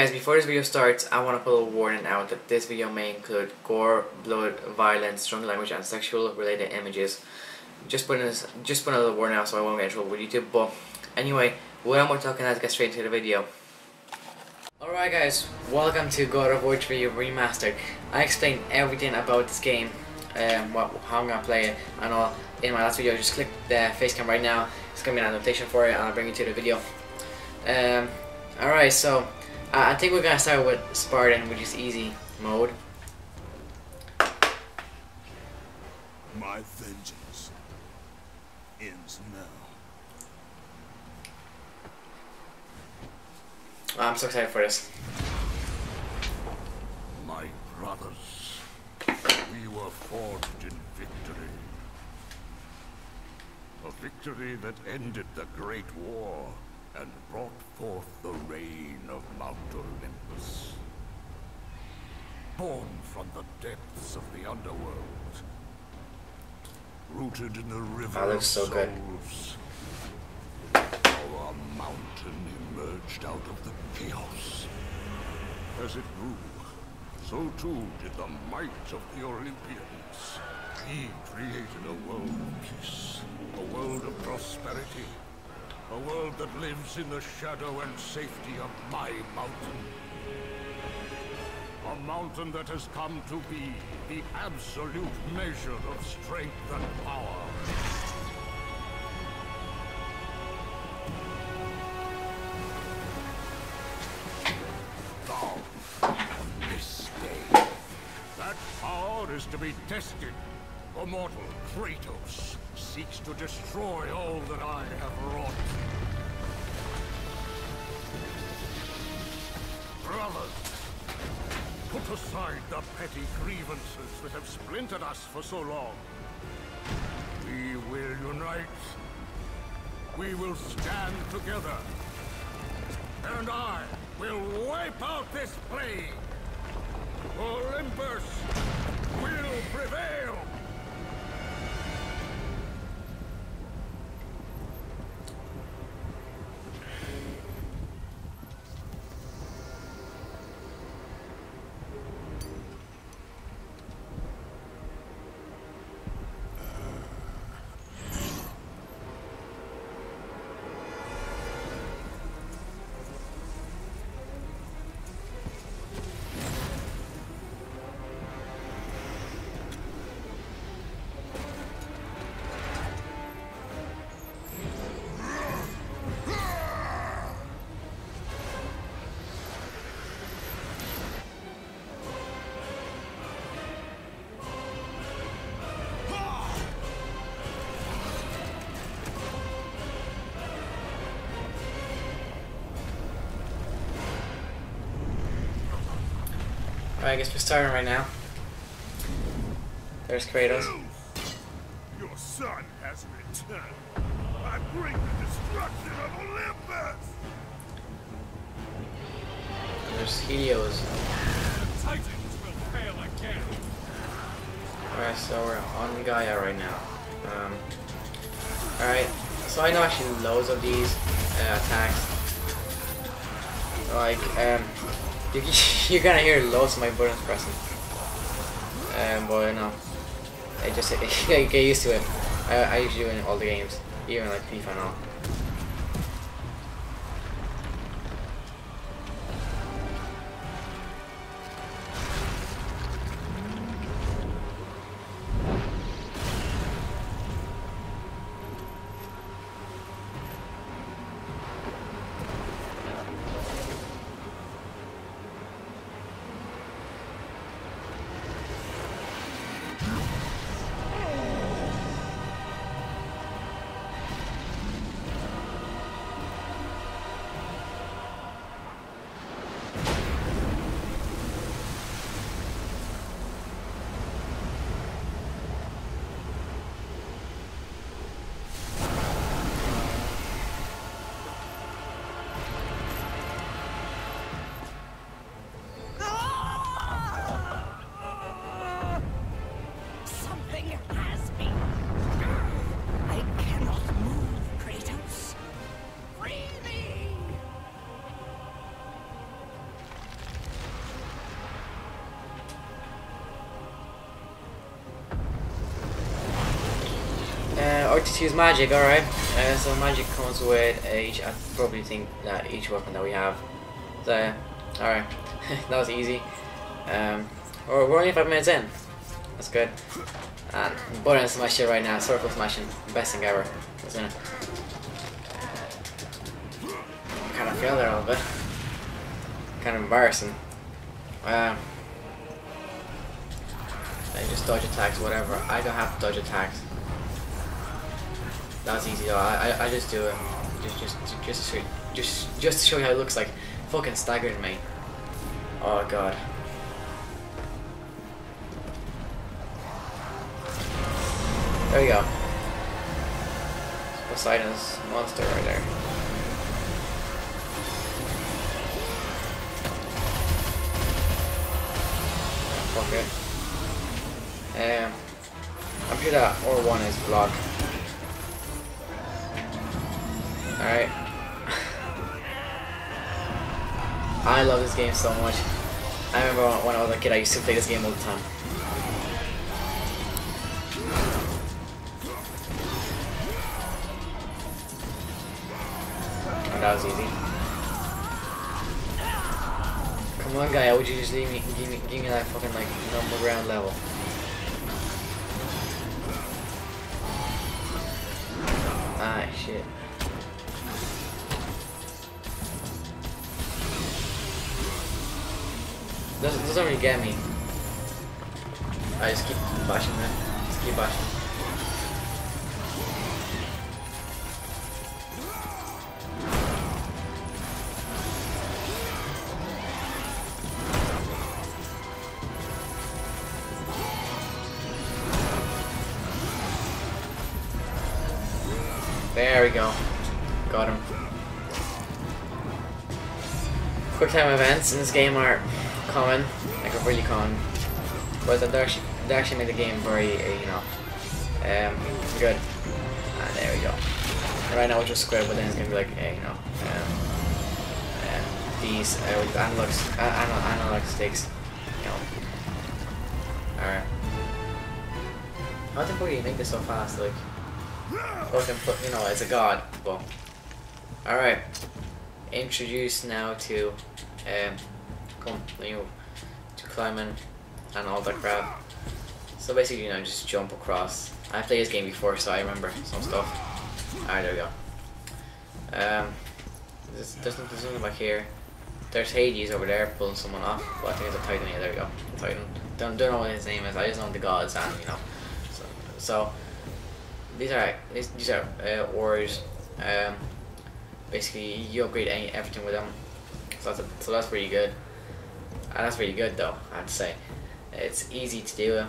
Guys, before this video starts, I want to put a warning out that this video may include gore, blood, violence, strong language, and sexual related images. Just putting this, just a warning out so I won't get in trouble with YouTube. But anyway, without more talking, let's get straight into the video. Alright guys, welcome to God of War 3 Remastered. I explained everything about this game, um, what, how I'm gonna play it, and all in my last video. Just click the face cam right now. It's gonna be an annotation for it, and I'll bring you to the video. Um, Alright, so uh, I think we're gonna start with Spartan, which is easy mode. My vengeance ends now. I'm so excited for this. My brothers, we were forged in victory. A victory that ended the Great War and brought forth the reign of Mount Olympus. Born from the depths of the underworld. Rooted in the river That of so good. souls. Our mountain emerged out of the chaos. As it grew, so too did the might of the Olympians. He created a world of peace, a world of prosperity, a world that lives in the shadow and safety of my mountain. A mountain that has come to be the absolute measure of strength and power. Now, this day, that power is to be tested. The mortal Kratos seeks to destroy all that I have wrought. Brothers, put aside the petty grievances that have splintered us for so long. We will unite. We will stand together. And I will wipe out this plague. Olympus will prevail. I guess we're starting right now. There's Kratos. Your son has returned. I bring the destruction of Olympus. And there's Helios. Titans will fail again. Alright, so we're on Gaia right now. Um, Alright, so I know actually loads of these uh, attacks. Like, um, you, you're gonna hear loads of my buttons pressing. Um, but you know, I just I get used to it. I, I usually it in all the games, even like FIFA and all. Just use magic, alright. Uh, so magic comes with each, I probably think that each weapon that we have. So, alright. that was easy. Um, we're, only five minutes in. That's good. And button smash shit right now. Circle smashing. Best thing ever. Isn't it? Kind of feel there a little bit. Kind of embarrassing. Um, I just dodge attacks, whatever. I don't have to dodge attacks. That's easy though. I, I, just do it. Just just just just just just to show you how it looks like. Fucking staggering me. Oh god. There we go. Poseidon's monster right there. Fuck it. Um, I'm sure that R1 is blocked. Alright. I love this game so much. I remember when I was a kid, I used to play this game all the time. That was easy. Come on, guy, would you just leave me, give me, give me that fucking like number ground level? Ah, shit. Doesn't, doesn't really get me. I just keep bashing them. Just keep bashing. There we go. Got him. Quick time events in this game are common, like a really common. But they actually they actually made the game very uh, you know um good. And there we go. Right now it's just square, but then it's gonna be like uh, you know um, uh, these with analog uh, analog, analog sticks. You know. Alright. How the fuck do you make this so fast? Like, fucking put you know it's a god. Well, all right. Introduced now to um come you know, to climbing and all that crap. So basically, you know, just jump across. I played this game before, so I remember some stuff. Alright, there we go. Um, there's, there's, there's back here. There's Hades over there pulling someone off. Well, I think it's a Titan. Yeah, there we go. Titan. Don't, don't know what his name is. I just know the gods and you know. So, so these are these, these are uh, warriors. Um, basically, you upgrade any everything with them. So that's a, so that's pretty good. And that's really good though, I have to say. It's easy to do.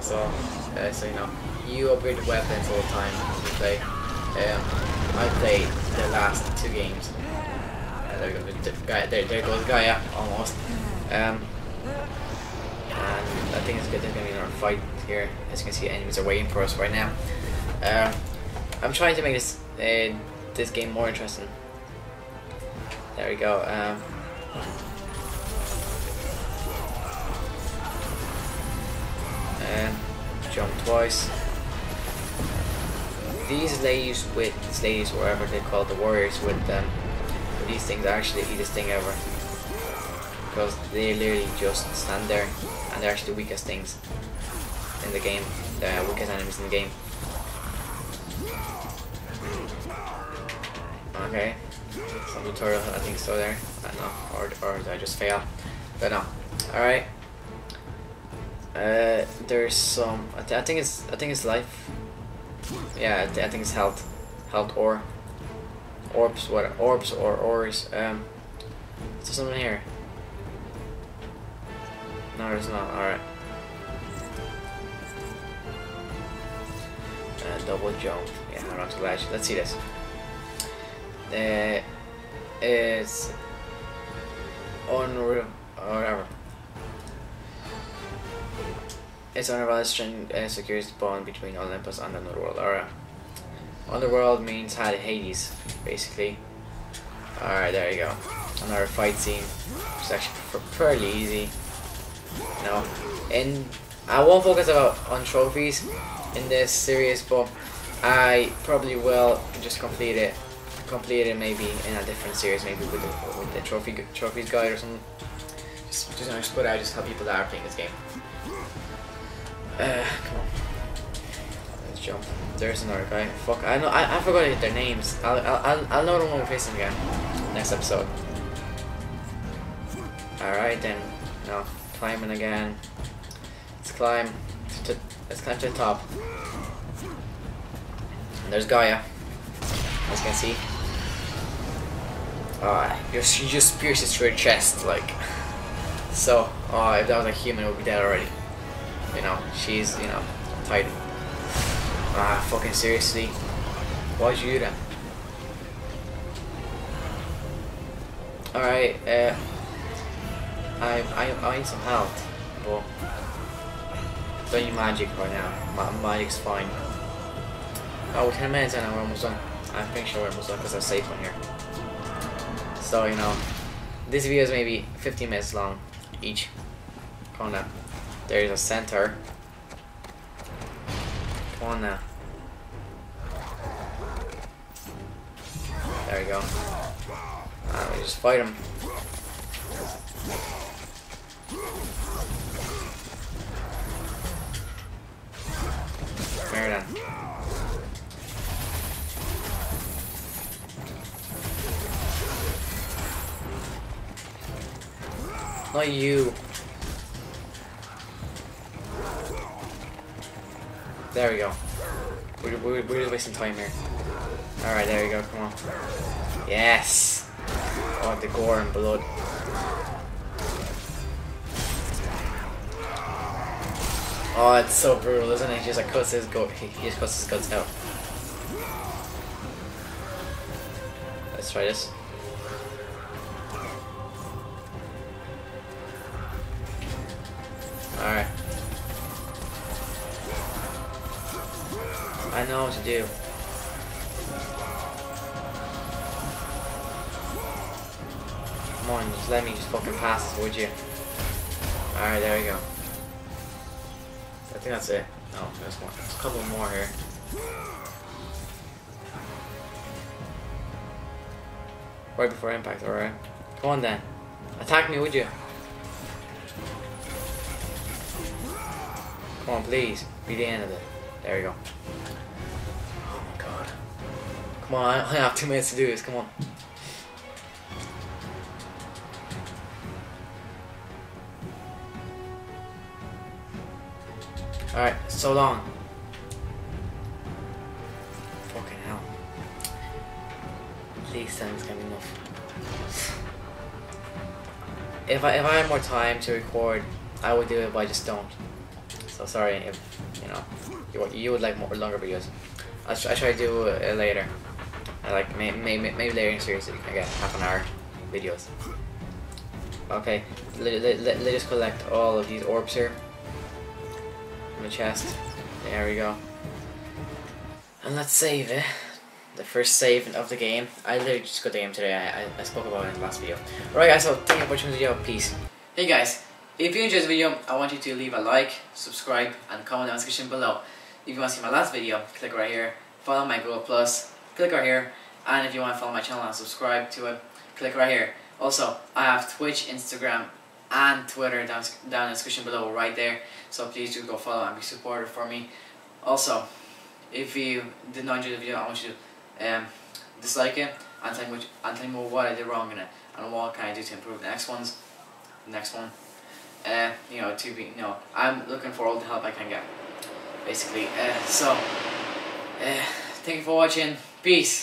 So, uh, so you know, you upgrade weapons all the time you play. Um, I played the last two games. Uh, there, goes the guy, there, there goes yeah, almost. Um, and I think it's good. There's gonna be another fight here. As you can see, enemies are waiting for us right now. Um, I'm trying to make this uh, this game more interesting. There we go. Um, jump twice. These ladies with these ladies, whatever they call the warriors with them, these things are actually the easiest thing ever. Because they literally just stand there and they're actually the weakest things in the game, the weakest enemies in the game. Okay, some tutorial I think so there. I don't know, or, or did I just fail? But no. Alright. Uh, there's some. I, th I think it's. I think it's life. Yeah, I, th I think it's health, health or orbs. What orbs or ores? Um, something here? No, there's not. All right. Uh, double jump. Yeah, I'm not too ledge. Let's see this. Uh, it's unreal or whatever. It's on a rather strange uh, secures the bond between Olympus and the Underworld. Alright. Underworld means had Hades, basically. Alright, there you go. Another fight scene. It's actually fairly easy. Know, and I won't focus about on trophies in this series, but I probably will just complete it, complete it maybe in a different series, maybe with the, with the trophy trophies guide or something. Just, just, just put out, just help people that are playing this game. Uh, come on. Let's jump. There's another guy. Fuck, I know, I, I forgot their names. I'll, I'll, I'll know the one we're facing again next episode. Alright then, now climbing again. Let's climb to, let's climb to the top. And there's Gaia, as you can see. Ah, uh, she just pierces through her chest, like. So, oh, if that was a human, it would be dead already. You know, she's, you know, tight. Ah, fucking seriously. Why'd you do that? Alright, uh, I, I, I need some health, but don't need magic right now. My, magic's fine. Oh, 10 minutes and we're almost done. I'm pretty sure we're almost done because I'm safe on here. So, you know, this video is maybe 15 minutes long each. Come on now. There's a centaur. Come on now. There we go. Uh, we just fight him. There then. Not you. There we go. We're, we're, we're wasting time here. Alright, there we go, come on. Yes! Oh, the gore and blood. Oh, it's so brutal, isn't it? He just like cuts his go he, he just cuts his guts out. Let's try this. Alright. I know what to do. Come on, just let me just fucking pass would you? Alright, there we go. I think that's it. No, there's more. There's a couple more here. Right before impact, alright. Come on then. Attack me, would you? Come on, please. Be the end of it. There we go. Come on, I have two minutes to do this, come on. Alright, so long. Fucking hell. Please tell me it's gonna be enough. If I if I had more time to record, I would do it, but I just don't. So sorry if you know you, you would like more longer videos. I'll I'll try to do it later. Like maybe maybe maybe later in the series you half an hour videos. Okay, let, let, let, us collect all of these orbs here the chest. There we go. And let's save it. The first save of the game. I literally just got the game today. I, I, I spoke about it in the last video. Alright guys, so thank you for watching the video. Peace. Hey guys, if you enjoyed this video, I want you to leave a like, subscribe, and comment down the description below. If you want to see my last video, click right here. Follow my Google Plus, click right here. And if you want to follow my channel and subscribe to it, click right here. Also, I have Twitch, Instagram, and Twitter down, down in the description below right there. So please do go follow and be supportive for me. Also, if you did not enjoy the video, I want you to um, dislike it and tell me, what, and tell me what I did wrong in it and what can I do to improve the next ones. The next one. Uh, you know, to be, you know, I'm looking for all the help I can get. Basically. Uh, so, uh, thank you for watching. Peace.